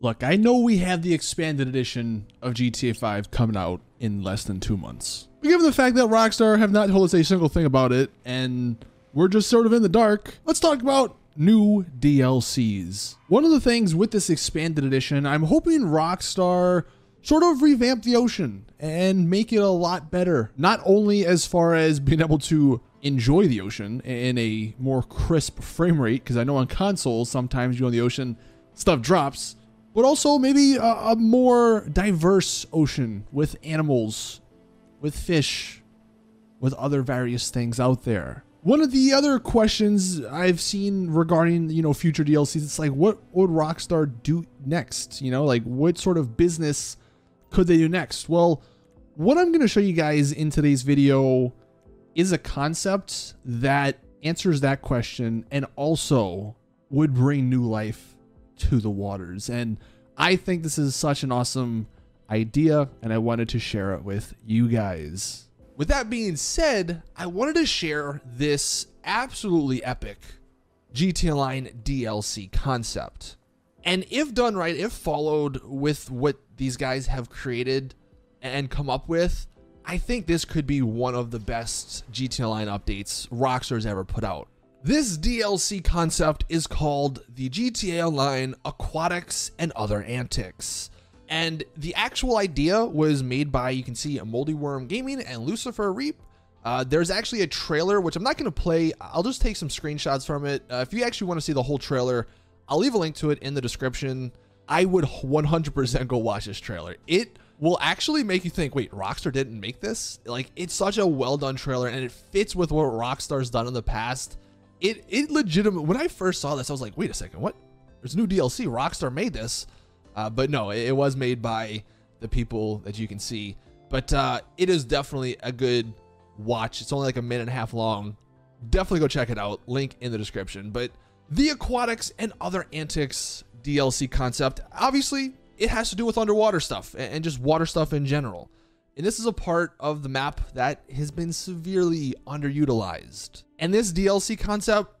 Look, I know we have the expanded edition of GTA 5 coming out in less than two months. But given the fact that Rockstar have not told us a single thing about it, and we're just sort of in the dark, let's talk about new DLCs. One of the things with this expanded edition, I'm hoping Rockstar sort of revamp the ocean and make it a lot better. Not only as far as being able to enjoy the ocean in a more crisp frame rate, because I know on consoles, sometimes you go in the ocean, stuff drops, but also maybe a, a more diverse ocean with animals, with fish, with other various things out there. One of the other questions I've seen regarding, you know, future DLCs, it's like, what would Rockstar do next? You know, like what sort of business could they do next? Well, what I'm going to show you guys in today's video is a concept that answers that question and also would bring new life to the waters. And I think this is such an awesome idea, and I wanted to share it with you guys. With that being said, I wanted to share this absolutely epic GTA Online DLC concept. And if done right, if followed with what these guys have created and come up with, I think this could be one of the best GTA Online updates Rockstar's ever put out. This DLC concept is called the GTA Online Aquatics and Other Antics. And the actual idea was made by, you can see, Moldy Worm Gaming and Lucifer Reap. Uh, there's actually a trailer, which I'm not going to play. I'll just take some screenshots from it. Uh, if you actually want to see the whole trailer, I'll leave a link to it in the description. I would 100% go watch this trailer. It will actually make you think, wait, Rockstar didn't make this? Like, it's such a well done trailer and it fits with what Rockstar's done in the past it it legitimate when I first saw this, I was like, wait a second, what? There's new DLC. Rockstar made this, uh, but no, it, it, was made by the people that you can see. But uh, it is definitely a good watch. It's only like a minute and a half long. Definitely go check it out. Link in the description. But the aquatics and other antics DLC concept, obviously, it has to do with underwater stuff and just water stuff in general. And this is a part of the map that has been severely underutilized. And this DLC concept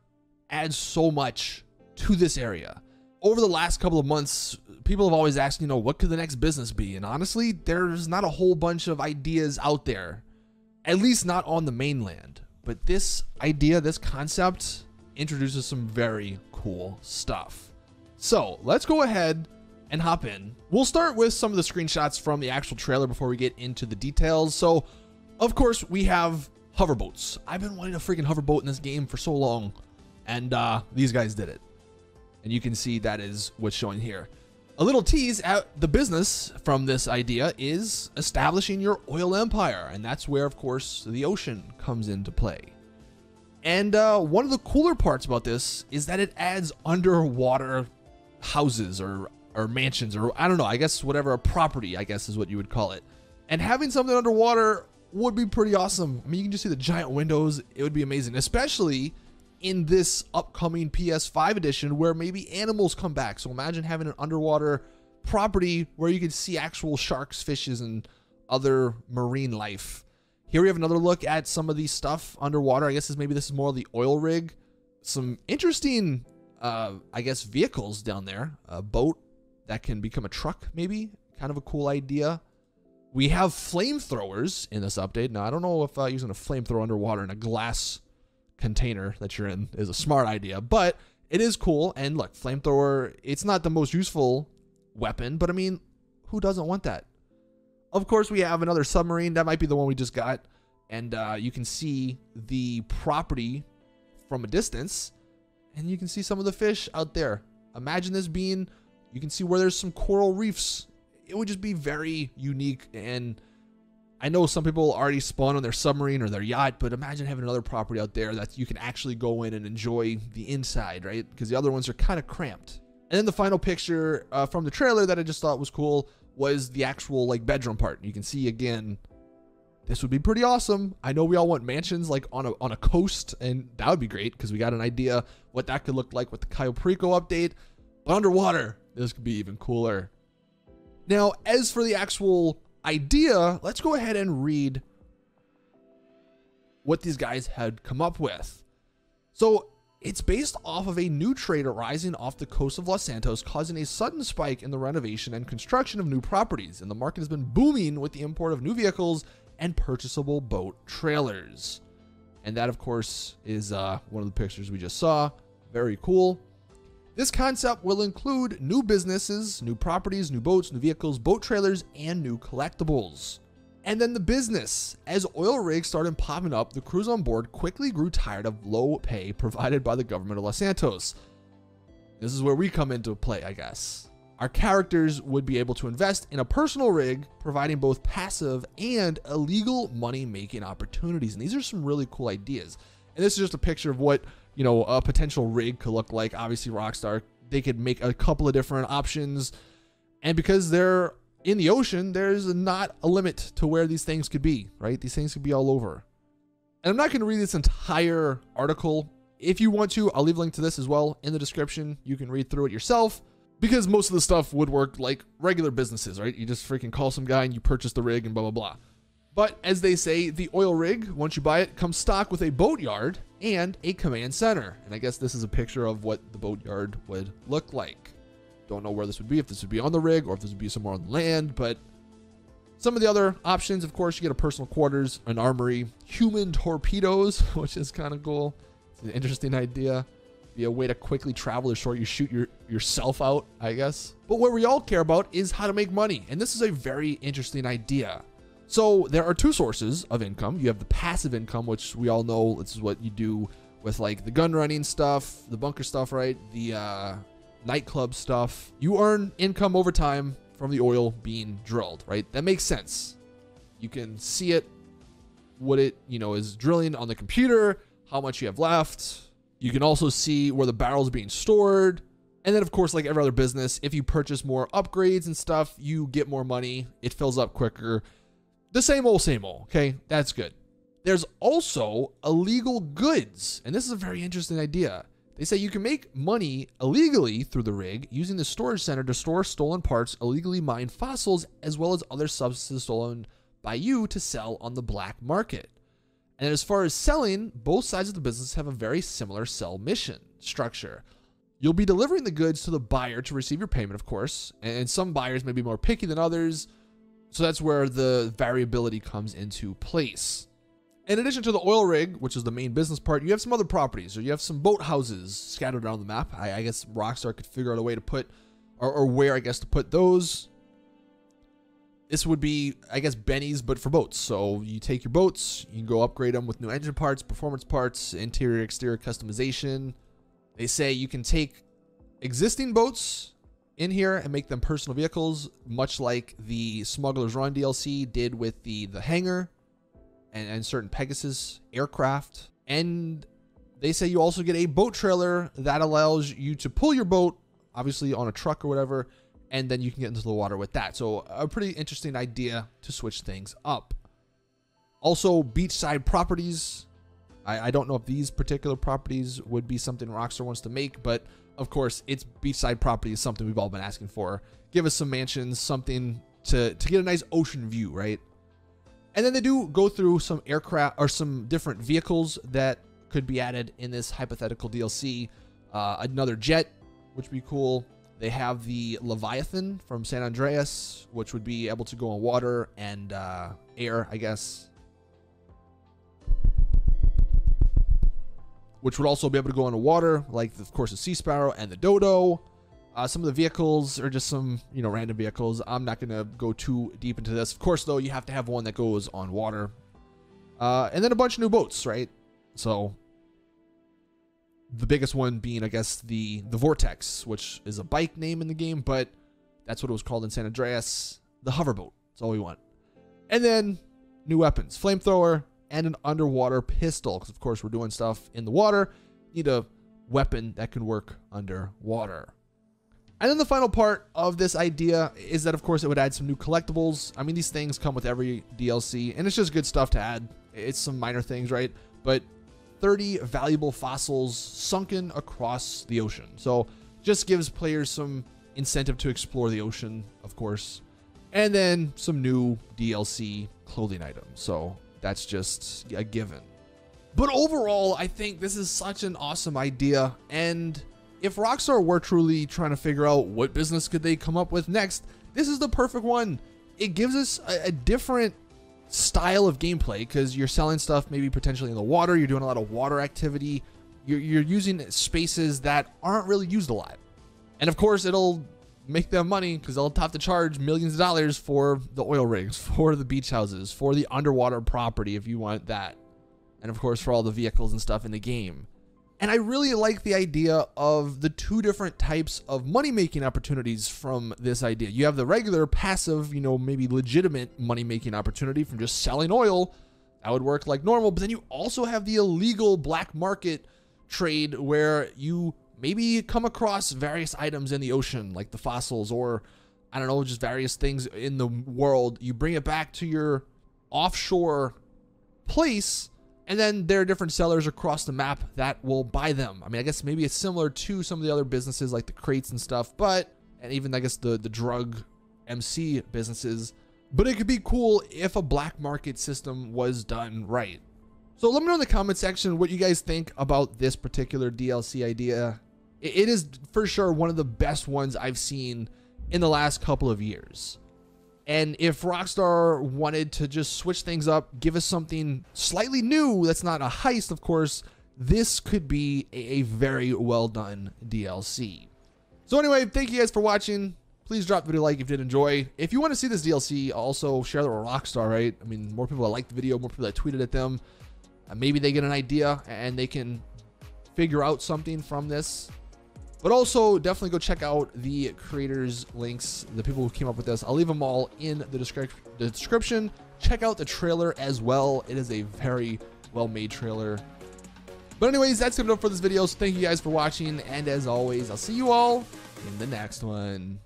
adds so much to this area. Over the last couple of months, people have always asked, you know, what could the next business be? And honestly, there's not a whole bunch of ideas out there, at least not on the mainland. But this idea, this concept, introduces some very cool stuff. So let's go ahead and hop in. We'll start with some of the screenshots from the actual trailer before we get into the details. So, of course, we have hoverboats. I've been wanting a freaking hoverboat in this game for so long, and uh, these guys did it. And you can see that is what's showing here. A little tease at the business from this idea is establishing your oil empire, and that's where, of course, the ocean comes into play. And uh, one of the cooler parts about this is that it adds underwater houses or or mansions or I don't know, I guess whatever a property, I guess is what you would call it. And having something underwater would be pretty awesome. I mean, you can just see the giant windows. It would be amazing, especially in this upcoming PS5 edition where maybe animals come back. So imagine having an underwater property where you can see actual sharks, fishes, and other marine life. Here we have another look at some of these stuff underwater. I guess this maybe this is more the oil rig. Some interesting, uh, I guess, vehicles down there. A boat that can become a truck, maybe. Kind of a cool idea. We have flamethrowers in this update. Now, I don't know if uh, using a flamethrower underwater in a glass container that you're in is a smart idea, but it is cool. And look, flamethrower, it's not the most useful weapon, but I mean, who doesn't want that? Of course, we have another submarine. That might be the one we just got. And uh, you can see the property from a distance, and you can see some of the fish out there. Imagine this being you can see where there's some coral reefs. It would just be very unique. And I know some people already spawn on their submarine or their yacht, but imagine having another property out there that you can actually go in and enjoy the inside, right? Because the other ones are kind of cramped. And then the final picture uh, from the trailer that I just thought was cool was the actual like bedroom part. You can see again, this would be pretty awesome. I know we all want mansions like on a on a coast, and that would be great because we got an idea what that could look like with the Cayo Perico update. But underwater, this could be even cooler. Now, as for the actual idea, let's go ahead and read what these guys had come up with. So, It's based off of a new trade arising off the coast of Los Santos, causing a sudden spike in the renovation and construction of new properties. And the market has been booming with the import of new vehicles and purchasable boat trailers. And that, of course, is uh, one of the pictures we just saw. Very cool. This concept will include new businesses, new properties, new boats, new vehicles, boat trailers, and new collectibles. And then the business. As oil rigs started popping up, the crews on board quickly grew tired of low pay provided by the government of Los Santos. This is where we come into play, I guess. Our characters would be able to invest in a personal rig, providing both passive and illegal money making opportunities. And these are some really cool ideas. And this is just a picture of what, you know, a potential rig could look like. Obviously, Rockstar, they could make a couple of different options. And because they're in the ocean, there's not a limit to where these things could be, right? These things could be all over. And I'm not going to read this entire article. If you want to, I'll leave a link to this as well in the description. You can read through it yourself because most of the stuff would work like regular businesses, right? You just freaking call some guy and you purchase the rig and blah, blah, blah. But as they say, the oil rig, once you buy it, comes stock with a boatyard and a command center. And I guess this is a picture of what the boatyard would look like. Don't know where this would be, if this would be on the rig or if this would be somewhere on land, but some of the other options, of course, you get a personal quarters, an armory, human torpedoes, which is kind of cool. It's an interesting idea. Be a way to quickly travel as short you shoot your yourself out, I guess. But what we all care about is how to make money, and this is a very interesting idea. So there are two sources of income. You have the passive income, which we all know this is what you do with like the gun running stuff, the bunker stuff, right? The uh, nightclub stuff. You earn income over time from the oil being drilled, right? That makes sense. You can see it, what it, you know, is drilling on the computer, how much you have left. You can also see where the barrels being stored. And then, of course, like every other business, if you purchase more upgrades and stuff, you get more money. It fills up quicker. The same old, same old. Okay, that's good. There's also illegal goods. And this is a very interesting idea. They say you can make money illegally through the rig using the storage center to store stolen parts, illegally mined fossils, as well as other substances stolen by you to sell on the black market. And as far as selling, both sides of the business have a very similar sell mission structure. You'll be delivering the goods to the buyer to receive your payment, of course, and some buyers may be more picky than others, so that's where the variability comes into place. In addition to the oil rig, which is the main business part, you have some other properties, or you have some boat houses scattered around the map. I, I guess Rockstar could figure out a way to put, or, or where I guess to put those. This would be, I guess, Benny's, but for boats. So you take your boats, you can go upgrade them with new engine parts, performance parts, interior, exterior customization. They say you can take existing boats in here and make them personal vehicles, much like the Smuggler's Run DLC did with the the hangar and, and certain Pegasus aircraft. And they say you also get a boat trailer that allows you to pull your boat, obviously on a truck or whatever, and then you can get into the water with that. So, a pretty interesting idea to switch things up. Also, beachside properties. I, I don't know if these particular properties would be something Rockstar wants to make, but of course, it's beachside property is something we've all been asking for. Give us some mansions, something to, to get a nice ocean view, right? And then they do go through some aircraft or some different vehicles that could be added in this hypothetical DLC. Uh, another jet, which would be cool. They have the Leviathan from San Andreas, which would be able to go on water and uh, air, I guess. Which would also be able to go on water, like, of course, the Sea Sparrow and the Dodo. Uh, some of the vehicles are just some, you know, random vehicles. I'm not going to go too deep into this. Of course, though, you have to have one that goes on water. Uh, and then a bunch of new boats, right? So the biggest one being, I guess, the the Vortex, which is a bike name in the game, but that's what it was called in San Andreas. The hoverboat. That's all we want. And then new weapons, flamethrower, and an underwater pistol. Because of course we're doing stuff in the water. Need a weapon that can work underwater. And then the final part of this idea is that, of course, it would add some new collectibles. I mean, these things come with every DLC, and it's just good stuff to add. It's some minor things, right? But 30 valuable fossils sunken across the ocean. So just gives players some incentive to explore the ocean, of course. And then some new DLC clothing items. So that's just a given. But overall, I think this is such an awesome idea. And if Rockstar were truly trying to figure out what business could they come up with next, this is the perfect one. It gives us a, a different style of gameplay because you're selling stuff maybe potentially in the water, you're doing a lot of water activity, you're, you're using spaces that aren't really used a lot. And of course, it'll make them money because they'll have to charge millions of dollars for the oil rigs, for the beach houses, for the underwater property if you want that. And of course, for all the vehicles and stuff in the game. And I really like the idea of the two different types of money making opportunities from this idea. You have the regular passive, you know, maybe legitimate money making opportunity from just selling oil. That would work like normal. But then you also have the illegal black market trade where you maybe you come across various items in the ocean, like the fossils, or I don't know, just various things in the world. You bring it back to your offshore place and then there are different sellers across the map that will buy them. I mean, I guess maybe it's similar to some of the other businesses like the crates and stuff, but and even I guess the the drug MC businesses. But it could be cool if a black market system was done right. So let me know in the comment section what you guys think about this particular DLC idea. It is for sure one of the best ones I've seen in the last couple of years. And if Rockstar wanted to just switch things up, give us something slightly new that's not a heist, of course, this could be a, very well done DLC. So, anyway, thank you guys for watching. Please drop the video like if you did enjoy. If you want to see this DLC, also share that with Rockstar, right? I mean, more people that like the video, more people that tweeted at them. Uh, maybe they get an idea and they can figure out something from this. But also, definitely go check out the creators' links, the people who came up with this. I'll leave them all in the, descri- the description. Check out the trailer as well. It is a very well-made trailer. But anyways, that's going to do it for this video. So thank you guys for watching. And as always, I'll see you all in the next one.